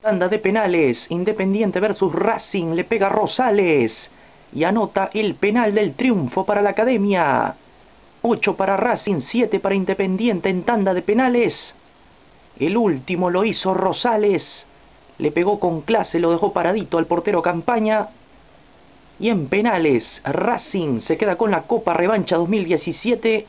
Tanda de penales, Independiente versus Racing, le pega Rosales y anota el penal del triunfo para la Academia. 8 para Racing, 7 para Independiente en tanda de penales. El último lo hizo Rosales, le pegó con clase, lo dejó paradito al portero Campaña. Y en penales, Racing se queda con la Copa Revancha 2017